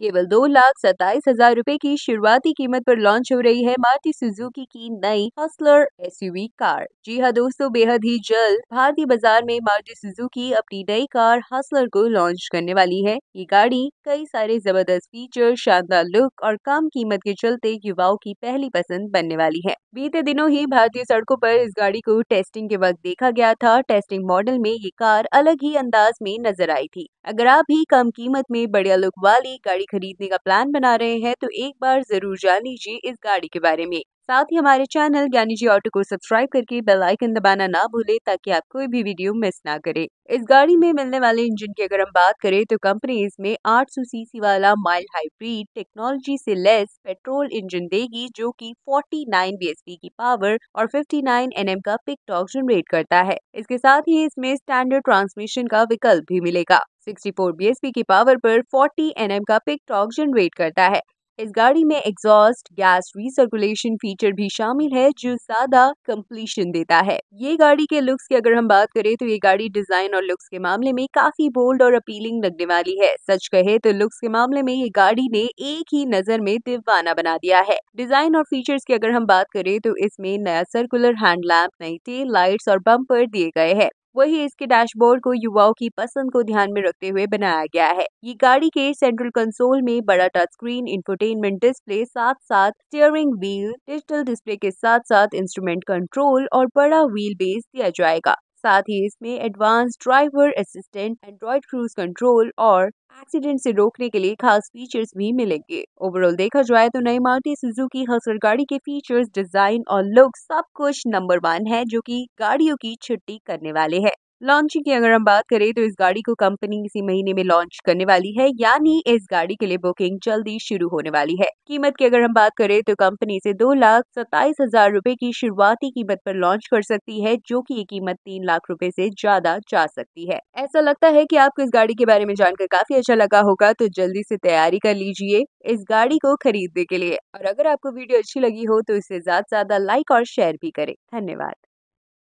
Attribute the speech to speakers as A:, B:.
A: केवल दो लाख सत्ताईस हज़ार रूपए की शुरुआती कीमत पर लॉन्च हो रही है मारुति सुजुकी की नई हसलर एसयूवी कार। जी हाँ दोस्तों, बेहद ही जल्द भारतीय बाज़ार में मारुति सुजुकी अपनी नई कार हसलर को लॉन्च करने वाली है। ये गाड़ी कई सारे ज़बरदस्त फीचर शानदार लुक और कम कीमत के चलते युवाओं की पहली पसंद बनने वाली है। बीते दिनों ही भारतीय सड़कों पर इस गाड़ी को टेस्टिंग के वक्त देखा गया था। टेस्टिंग मॉडल में ये कार अलग ही अंदाज में नज़र आई थी। अगर आप भी कम कीमत में बढ़िया लुक वाली गाड़ी खरीदने का प्लान बना रहे हैं तो एक बार ज़रूर जान लीजिए इस गाड़ी के बारे में। साथ ही हमारे चैनल ज्ञानी जी ऑटो को सब्सक्राइब करके बेल आइकन दबाना ना भूले, ताकि आप कोई भी वीडियो मिस ना करें। इस गाड़ी में मिलने वाले इंजन की अगर हम बात करें तो कंपनी इसमें 800 सीसी वाला माइल्ड हाइब्रिड टेक्नोलॉजी से लेस पेट्रोल इंजन देगी, जो कि 49 बीएचपी की पावर और 59 एनएम का पिक टॉक जनरेट करता है। इसके साथ ही इसमें स्टैंडर्ड ट्रांसमिशन का विकल्प भी मिलेगा। 64 बीएचपी की पावर पर 40 एनएम का पिक टॉक जनरेट करता है। इस गाड़ी में एग्जॉस्ट गैस रिसर्कुलेशन फीचर भी शामिल है, जो ज़्यादा कंप्लीशन देता है। ये गाड़ी के लुक्स की अगर हम बात करें तो ये गाड़ी डिज़ाइन और लुक्स के मामले में काफ़ी बोल्ड और अपीलिंग लगने वाली है। सच कहे तो लुक्स के मामले में ये गाड़ी ने एक ही नज़र में दीवाना बना दिया है। डिज़ाइन और फीचर्स की अगर हम बात करें तो इसमें नया सर्कुलर हैंड लैम्प नई टेल लाइट्स और बम्पर दिए गए हैं। वही इसके डैशबोर्ड को युवाओं की पसंद को ध्यान में रखते हुए बनाया गया है। ये गाड़ी के सेंट्रल कंसोल में बड़ा टच स्क्रीन इंटरटेनमेंट डिस्प्ले साथ साथ स्टीयरिंग व्हील डिजिटल डिस्प्ले के साथ साथ इंस्ट्रूमेंट कंट्रोल और बड़ा व्हील बेस दिया जाएगा। साथ ही इसमें advance driver assistant android cruise control और एक्सीडेंट से रोकने के लिए खास फीचर्स भी मिलेंगे। ओवरऑल देखा जाए तो नई मारुति सुजुकी हसर गाड़ी के फीचर्स डिज़ाइन और लुक सब कुछ नंबर वन है, जो कि गाड़ियों की छुट्टी करने वाले हैं। लॉन्चिंग की अगर हम बात करें तो इस गाड़ी को कंपनी इसी महीने में लॉन्च करने वाली है, यानी इस गाड़ी के लिए बुकिंग जल्दी शुरू होने वाली है। कीमत की अगर हम बात करें तो कंपनी इसे दो लाख सत्ताईस हज़ार रूपए की शुरुआती कीमत पर लॉन्च कर सकती है, जो कि ये कीमत तीन लाख रूपए से ज़्यादा जा सकती है। ऐसा लगता है की आपको इस गाड़ी के बारे में जानकर काफ़ी अच्छा लगा होगा तो जल्दी से तैयारी कर लीजिए इस गाड़ी को खरीदने के लिए। और अगर आपको वीडियो अच्छी लगी हो तो इसे ज़्यादा से ज़्यादा लाइक और शेयर भी करें। धन्यवाद।